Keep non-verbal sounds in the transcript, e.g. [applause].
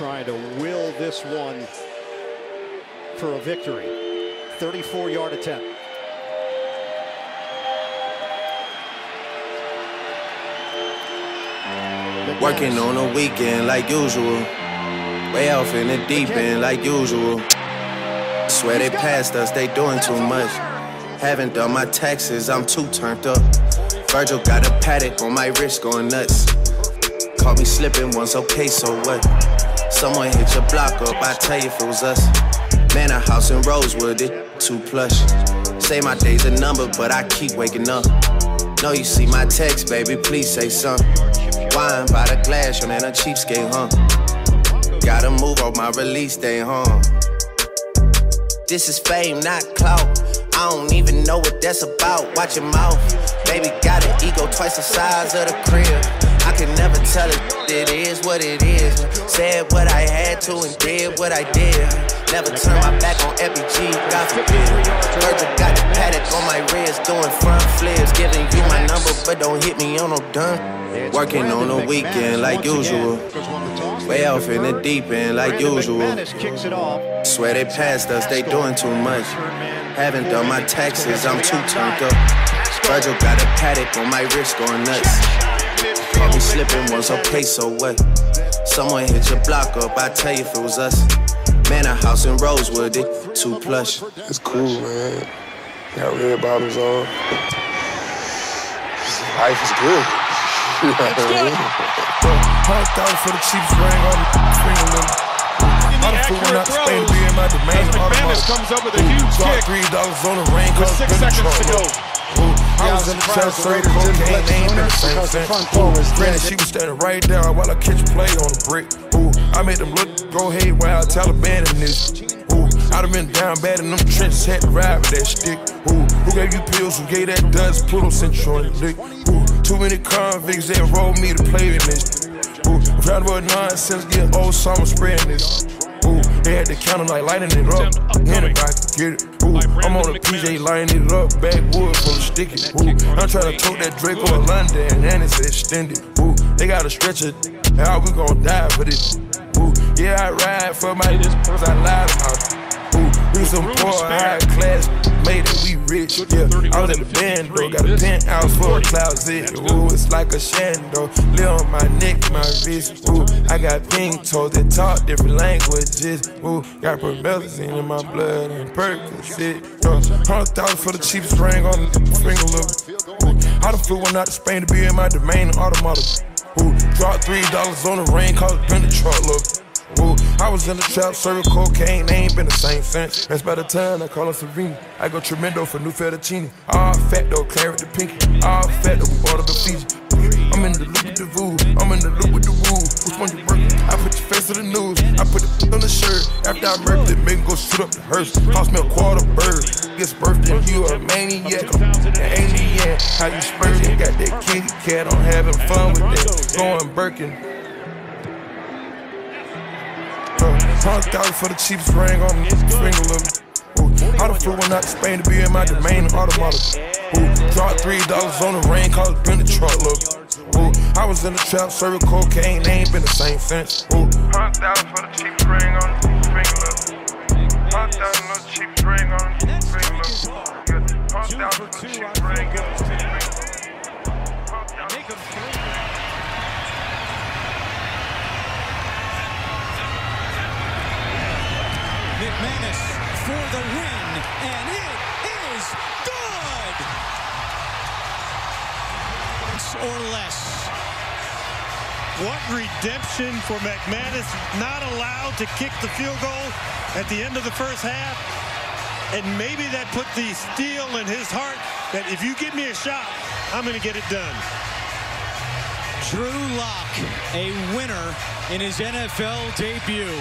trying to will this one for a victory. 34 yard attempt. Working on a weekend like usual. Way off in the deep end like usual. Swear they passed us, they doing too much. Haven't done my taxes, I'm too turned up. Virgil got a Patek on my wrist going nuts. Caught me slipping once, okay, so what? Someone hit your block up, I tell you if it was us. Man, a house in Rosewood, it too plush. Say my day's a number, but I keep waking up. Know you see my text, baby, please say something. Wine by the glass, your man a cheapskate, huh? Gotta move on my release day, huh? This is fame, not clout. I don't even know what that's about. Watch your mouth. Baby got an ego twice the size of the crib. I can never tell it, it is what it is. Said what I had to and did what I did. Never turn my back on FBG, God forbid. Virgil got the Patek on my wrist, doing front flips. Giving you my number, but don't hit me on no done. Working on the weekend like usual. Way off in the deep end like usual. Swear they passed us, they doing too much. Haven't done my taxes, I'm too turned up. Virgil got a Patek on my wrist going nuts. Caught me slipping once, okay, so what? Someone hit your block up, I tell you if it was us. Man, a house in Rosewood, it too plush. It's cool, man. Got red bottoms on. Life is good. [laughs] Hundred thousand for the cheapest ring on the finger limit. All the food not Spain to be in my domain. McManus comes up with a huge kick. Three dollars on the ring. With six seconds to go. I was in the trap, serving cocaine, they ain't been the same since. Granted, she was standing right there while I catch play on the brick. Ooh, I made them look, go hey, while I'm Taliban in this. Ooh, I done been down bad in them trenches, had to ride with that stick. Ooh, who gave you pills? Who gave that dust? Put them central on the dick. Ooh, too many convicts that rolled me to play in this. Ooh, round about nonsense, getting old summer spreading this. They had the counter like lighting it up. Anybody could get it. Ooh, I'm on a PJ lighting it up, backwood full of sticky. Ooh, I'm trying to tote that Draco to London and it's extended. Ooh, they got a stretcher. How we gon' die for this? Ooh, yeah, I ride for my cause I lied about. Ooh, we some poor high class, rich. Yeah, I was in the band though, got a penthouse for a closet. Ooh, it's like a shando. Live on my neck, my wrist. Ooh, I got pink toes that talk different languages. Ooh, got promethazine in my blood and Percocet. Uh, Hundred thousand for the cheapest ring on the finger look. I done flew one out to Spain to be in my domain and automata. Ooh, dropped three dollars on the ring, cause been the truck look. Ooh, I was in the trap, serving cocaine, they ain't been the same since. That's by the time I call her Serena. I go tremendo for new fettuccine. All fat though, claret the pinky. All fat though, we order the Fiji. I'm in the loop with the voo, I'm in the loop with the woo. Which one you working? I put your face to the news, I put it on the shirt. After I murked it, make go shoot up the hearse. Cost me a quarter bird. Gets birthday, you a maniac, an alien. How you spurting? Got that kitty cat, I'm having fun with that. Going Birkin. Uh, hundred thousand for the cheapest ring on the finger. Ooh, I done flew one out to Spain to be in my domain automata. Ooh, dropped three dollars on the ring, cause it been the truck look. Ooh, I was in the trap, serving cocaine, they ain't been the same since. Ooh, hundred thousand for the cheapest ring on the finger. Hundred thousand for the cheapest ring on the finger. Hundred thousand for the cheapest ring on the finger limit. McManus for the win, and it is good! Or less. What redemption for McManus, not allowed to kick the field goal at the end of the first half. And maybe that put the steel in his heart that if you give me a shot, I'm going to get it done. Drew Lock, a winner in his NFL debut.